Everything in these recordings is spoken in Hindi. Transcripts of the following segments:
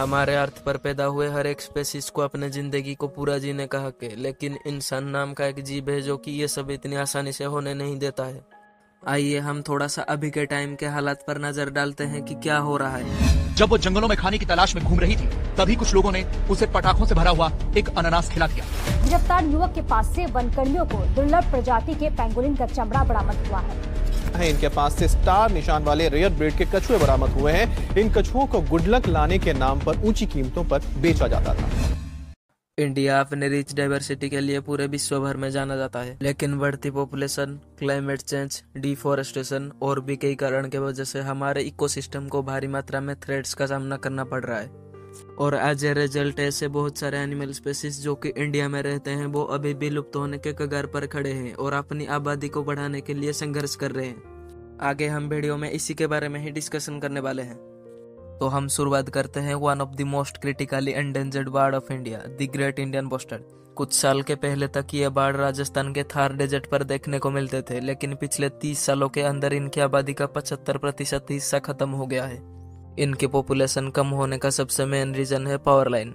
हमारे अर्थ पर पैदा हुए हर एक स्पेसिस को अपने ज़िंदगी को पूरा जीने का हक है लेकिन इंसान नाम का एक जीव है जो कि ये सब इतनी आसानी से होने नहीं देता है। आइए हम थोड़ा सा अभी के टाइम के हालात पर नज़र डालते हैं कि क्या हो रहा है। जब वो जंगलों में खाने की तलाश में घूम रही थी तभी कुछ लोगों ने उसे पटाखों से भरा हुआ एक अनानास खिला दिया। गिरफ़्तार युवक के पास से वनकर्मियों को दुर्लभ प्रजाति के पेंगुलिन का चमड़ा बरामद हुआ है। है। इनके पास से स्टार निशान वाले रेयर ब्रीड के कछुए बरामद हुए हैं। इन कछुओं को गुडलक लाने के नाम पर ऊँची कीमतों पर बेचा जाता था। इंडिया अपने रिच डाइवर्सिटी के लिए पूरे विश्व भर में जाना जाता है। लेकिन बढ़ती पॉपुलेशन क्लाइमेट चेंज डिफोरेस्टेशन और भी कई कारण के वजह से हमारे इकोसिस्टम को भारी मात्रा में थ्रेट्स का सामना करना पड़ रहा है। और एज ए रिज़ल्ट ऐसे बहुत सारे एनिमल स्पेसिस जो कि इंडिया में रहते हैं, वो अभी भी लुप्त होने के कगार पर खड़े हैं और अपनी आबादी को बढ़ाने के लिए संघर्ष कर रहे हैं। आगे हम वीडियो में इसी के बारे में ही डिस्कशन करने वाले हैं। तो हम शुरुआत करते हैं one of the most critically endangered bird of India the great Indian bustard कुछ साल के पहले तक ये बाढ़ राजस्थान के थार डेजर्ट पर देखने को मिलते थे, लेकिन पिछले तीस सालों के अंदर इनकी आबादी का पचहत्तर प्रतिशत हिस्सा खत्म हो गया है। इनकी पॉपुलेशन कम होने का सबसे मेन रीजन है पावर लाइन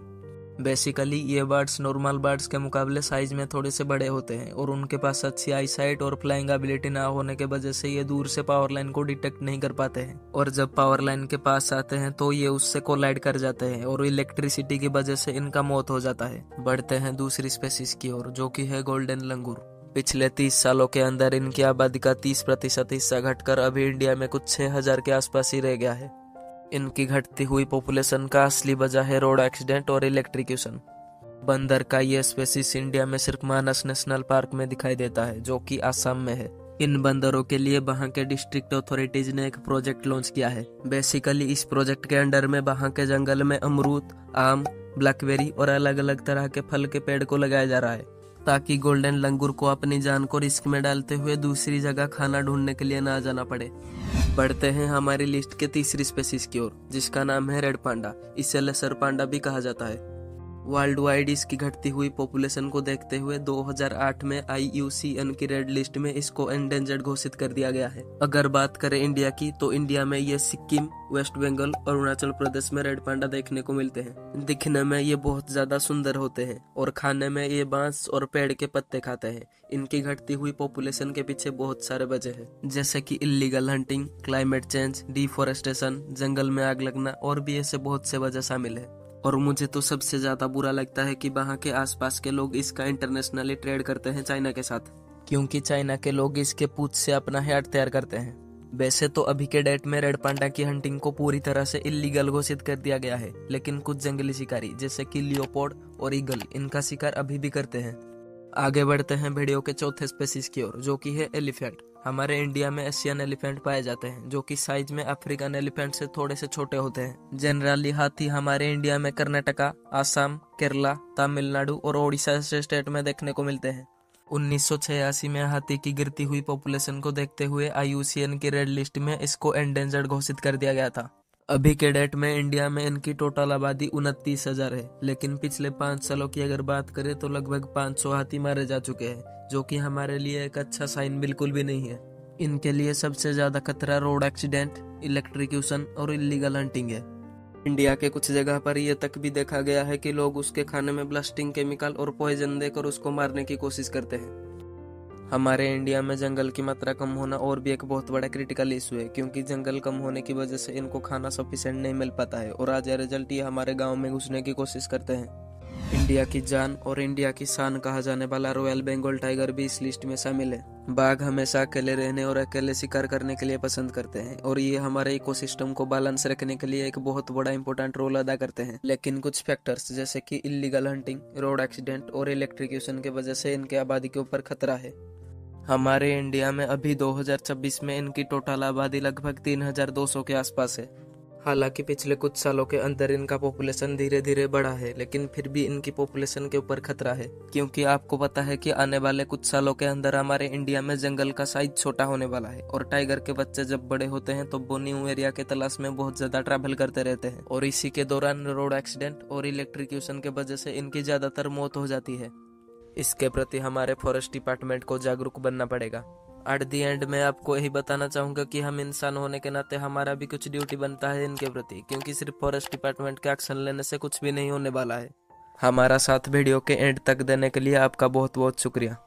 बेसिकली ये बर्ड्स नॉर्मल बर्ड्स के मुकाबले साइज़ में थोड़े से बड़े होते हैं और उनके पास अच्छी आई साइट और फ्लाइंग एबिलिटी ना होने के वजह से ये दूर से पावर लाइन को डिटेक्ट नहीं कर पाते हैं. और जब पावर लाइन के पास आते हैं तो ये उससे कोलाइड कर जाते हैं और इलेक्ट्रिसिटी की वजह से इनका मौत हो जाता है. बढ़ते हैं दूसरी स्पेसिस की ओर, जो की है गोल्डन लंगूर पिछले तीस सालों के अंदर इनकी आबादी का तीस प्रतिशत हिस्सा घटकर अभी इंडिया में कुछ छह हज़ार के आसपास ही रह गया है। इनकी घटती हुई पॉपुलेशन का असली वजह है रोड एक्सीडेंट और इलेक्ट्रिक्यूशन बंदर का यह स्पेसिस इंडिया में सिर्फ़ मानस नेशनल पार्क में दिखाई देता है, जो कि आसाम में है। इन बंदरों के लिए वहाँ के डिस्ट्रिक्ट अथॉरिटीज ने एक प्रोजेक्ट लॉन्च किया है। बेसिकली इस प्रोजेक्ट के अंडर में वहाँ के जंगल में अमरूद, आम ब्लैकबेरी और अलग अलग तरह के फल के पेड़ को लगाया जा रहा है, ताकि गोल्डन लंगूर को अपनी जान को रिस्क में डालते हुए दूसरी जगह खाना ढूँढने के लिए ना जाना पड़े। बढ़ते हैं हमारी लिस्ट के तीसरी स्पेसिस की ओर, जिसका नाम है रेड पांडा। इसे लेसर पांडा भी कहा जाता है। वर्ल्ड वाइड इसकी घटती हुई पॉपुलेशन को देखते हुए 2008 में आईयूसीएन की रेड लिस्ट में इसको एंडेंजर्ड घोषित कर दिया गया है। अगर बात करें इंडिया की तो इंडिया में ये सिक्किम वेस्ट बंगाल और अरुणाचल प्रदेश में रेड पांडा देखने को मिलते हैं। दिखने में ये बहुत ज़्यादा सुंदर होते हैं और खाने में ये बाँस और पेड़ के पत्ते खाते हैं। इनकी घटती हुई पॉपुलेशन के पीछे बहुत सारे वजह है, जैसे की illegal hunting climate change deforestation जंगल में आग लगना और भी ऐसे बहुत से वजह शामिल है। और मुझे तो सबसे ज़्यादा बुरा लगता है कि वहाँ के आसपास के लोग इसका इंटरनेशनली ट्रेड करते हैं चाइना के साथ। क्योंकि चाइना के लोग इसके पूछ से अपना हेयर तैयार करते हैं। वैसे तो अभी के डेट में रेड पांडा की हंटिंग को पूरी तरह से इलीगल घोषित कर दिया गया है, लेकिन कुछ जंगली शिकारी, जैसे कि लियोपोड और ईगल, इनका शिकार अभी भी करते हैं। आगे बढ़ते हैं भेड़ियों के चौथे स्पेसिस की ओर, जो कि है एलिफेंट। हमारे इंडिया में एशियन एलिफेंट पाए जाते हैं, जो कि साइज़ में अफ्रीकन एलिफेंट से थोड़े से छोटे होते हैं। जनरली हाथी हमारे इंडिया में कर्नाटका, आसाम, केरला, तमिलनाडु और ओडिशा से स्टेट में देखने को मिलते हैं। उन्नीस सौ छियासी में हाथी की गिरती हुई पॉपुलेशन को देखते हुए आई की रेड लिस्ट में इसको एंडेंजर्ड घोषित कर दिया गया था। अभी के डेट में इंडिया में इनकी टोटल आबादी उनतीस हज़ार है, लेकिन पिछले पाँच सालों की अगर बात करें तो लगभग 500 हाथी मारे जा चुके हैं। जो कि हमारे लिए एक अच्छा साइन बिल्कुल भी नहीं है। इनके लिए सबसे ज़्यादा खतरा रोड एक्सीडेंट इलेक्ट्रिक्यूशन और इलीगल हंटिंग है। इंडिया के कुछ जगह पर यह तक भी देखा गया है कि लोग उसके खाने में ब्लास्टिंग केमिकल और पॉइजन देकर उसको मारने की कोशिश करते हैं। हमारे इंडिया में जंगल की मात्रा कम होना और भी एक बहुत बड़ा क्रिटिकल इशू है, क्योंकि जंगल कम होने की वजह से इनको खाना सफिशेंट नहीं मिल पाता है और आज रिज़ल्ट ये हमारे गाँव में घुसने की कोशिश करते हैं। इंडिया की जान और इंडिया की शान कहा जाने वाला रॉयल बंगाल टाइगर भी इस लिस्ट में शामिल है। बाघ हमेशा अकेले रहने और अकेले शिकार करने के लिए पसंद करते हैं और ये हमारे इकोसिस्टम को बैलेंस रखने के लिए एक बहुत बड़ा इंपॉर्टेंट रोल अदा करते हैं। लेकिन कुछ फैक्टर्स जैसे कि इलीगल हंटिंग रोड एक्सीडेंट और इलेक्ट्रिक्यूशन की वजह से इनके आबादी के ऊपर खतरा है। हमारे इंडिया में अभी 2026 में इनकी टोटल आबादी लगभग 3200 के आसपास है। हालाँकि पिछले कुछ सालों के अंदर इनका पॉपुलेशन धीरे धीरे बढ़ा है, लेकिन फिर भी इनकी पॉपुलेशन के ऊपर खतरा है। क्योंकि आपको पता है कि आने वाले कुछ सालों के अंदर हमारे इंडिया में जंगल का साइज़ छोटा होने वाला है, और टाइगर के बच्चे जब बड़े होते हैं तो वो न्यू एरिया के तलाश में बहुत ज़्यादा ट्रैवल करते रहते हैं। और इसी के दौरान रोड एक्सीडेंट और इलेक्ट्रिक्यूशन के वजह से इनकी ज़्यादातर मौत हो जाती है। इसके प्रति हमारे फॉरेस्ट डिपार्टमेंट को जागरूक बनना पड़ेगा। एट दी एंड मैं आपको यही बताना चाहूँगा कि हम इंसान होने के नाते हमारा भी कुछ ड्यूटी बनता है इनके प्रति, क्योंकि सिर्फ़ फॉरेस्ट डिपार्टमेंट के एक्शन लेने से कुछ भी नहीं होने वाला है। हमारा साथ वीडियो के एंड तक देने के लिए आपका बहुत बहुत शुक्रिया।